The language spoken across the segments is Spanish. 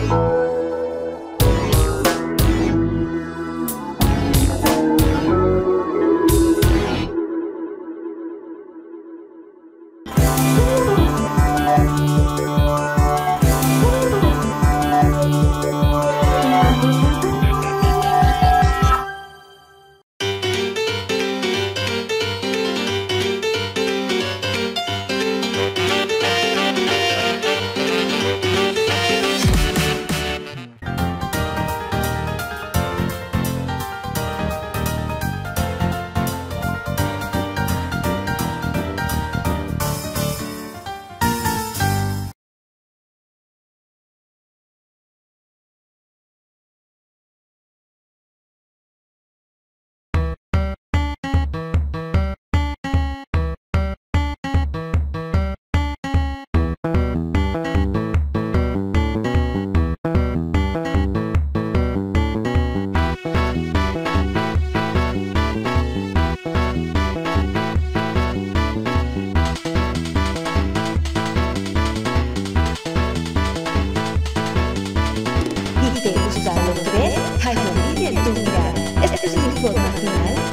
you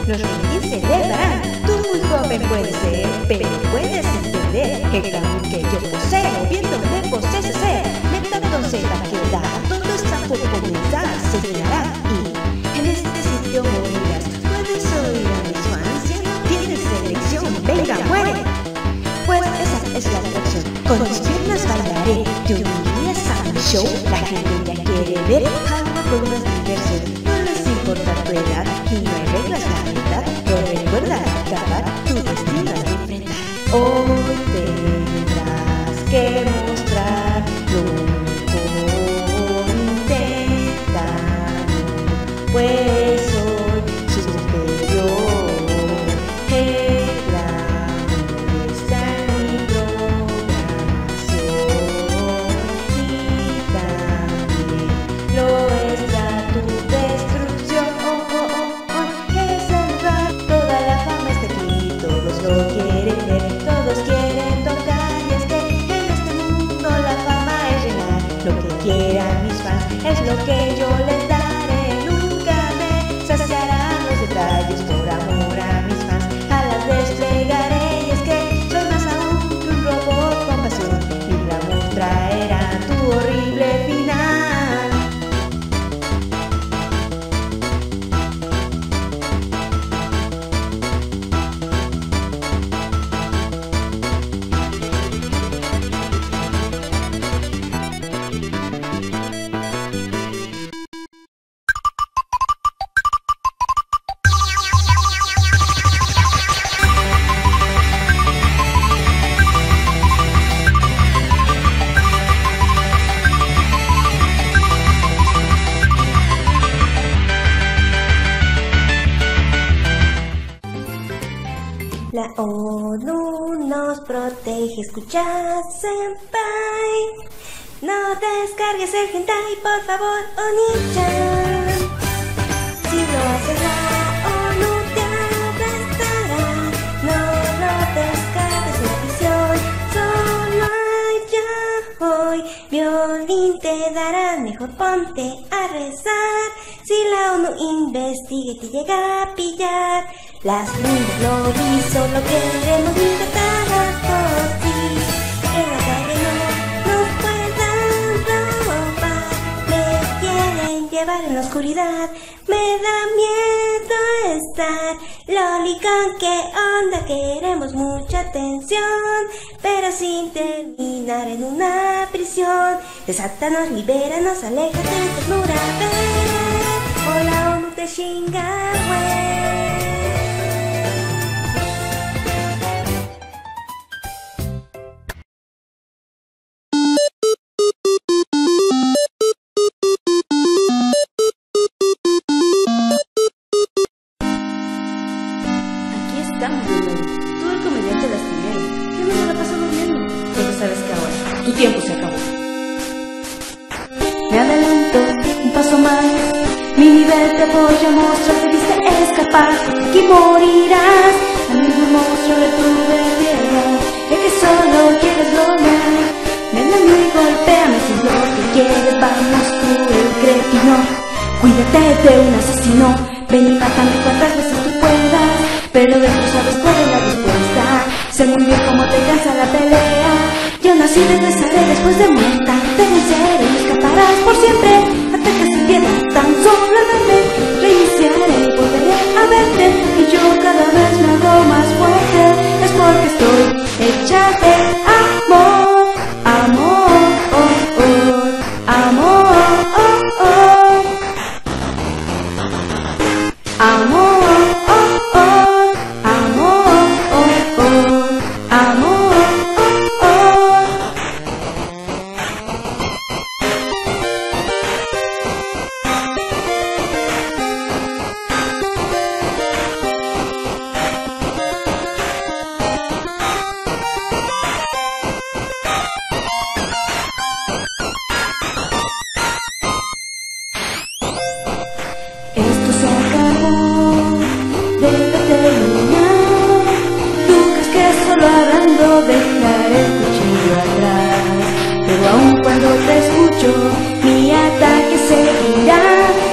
Los reyes celebrarán. Tú muy joven puedes ser, pero puedes entender que que yo poseo, viendo me posee ser, me tanto se va a quedar, todo por comenzar, se llenará. Y en este sitio morirás. Puedes oír a mis fans, tienes elección, venga, muere. Pues esa es la atracción, con mis piernas bailaré, yo iría a mi show, lleguemos. La ONU nos protege, escucha, senpai. No descargues el hentai, por favor, Oni-chan. Si lo haces, la ONU te arrestará. No lo descargues de prisión, solo allá hoy. Violín te dará, mejor ponte a rezar. Si la ONU investiga y te llega a pillar, las niñas lo hizo, lo queremos libertad por ti. En la calle no nos pueden robar, me quieren llevar en la oscuridad. Me da miedo estar lolicón, qué onda, queremos mucha atención, pero sin terminar en una prisión. Desátanos, libéranos, aléjate de ternura, ven, o la ONU te voy a mostrar. Debiste escapar, aquí morirás. Al mismo monstruo de tu belleza, de que solo quieres lograr. Ven a mí, golpéame si es lo que quieres. Vamos no. Cuídate de un asesino. Ven y mátame cuantas veces tú puedas. Pero de tú sabes cuál es la respuesta. Sé muy bien cómo te cansa la pelea. Yo nací regresaré después de muerta. Te venceré y escaparás por siempre. De amor. Amor, oh, oh. Amor, oh, oh. Amor, Pero aun cuando te escucho, mi ataque seguirá.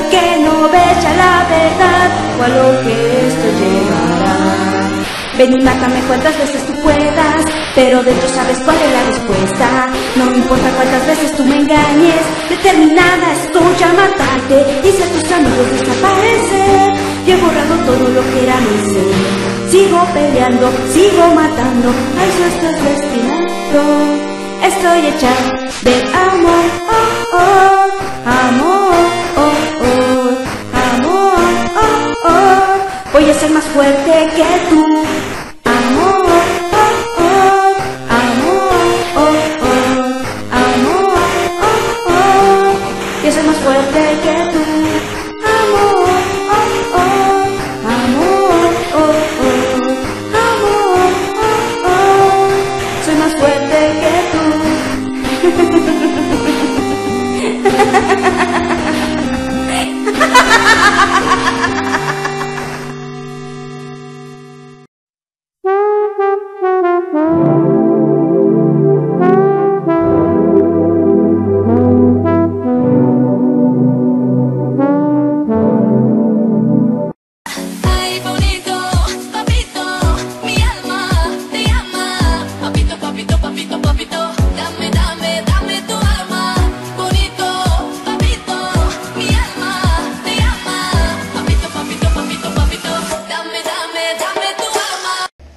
Que no ya la verdad o a lo que esto llevará. Ven y mátame cuantas veces tú puedas, pero dentro sabes cuál es la respuesta. No importa cuántas veces tú me engañes, determinada estoy a matarte y si a tus amigos desaparecer. Yo he borrado todo lo que era mi ser. Sigo peleando, sigo matando, a eso estás destinado. Estoy hecha de amor, oh, oh, amor, oh, oh, amor, oh, oh. Voy a ser más fuerte que tú.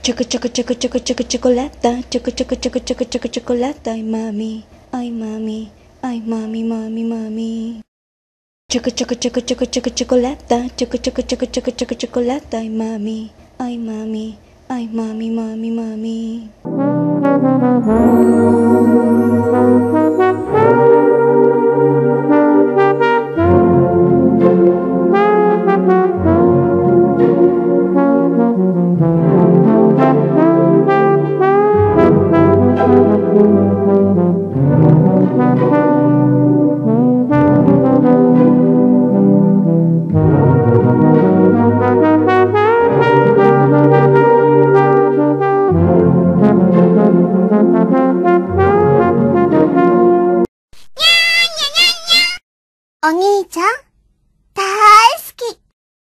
Choco, choco, choco, choco, choco, chocolata. Choco, choco, choco, choco, choco, chocolata. Ay, mami. Ay, mami. Ay, mami, mami, mami. Choco, choco, choco, choco, choco, chocolata. Choco, choco, choco, choco, choco, chocolata. Ay, mami. Ay, mami. Ay, mami, mami, mami.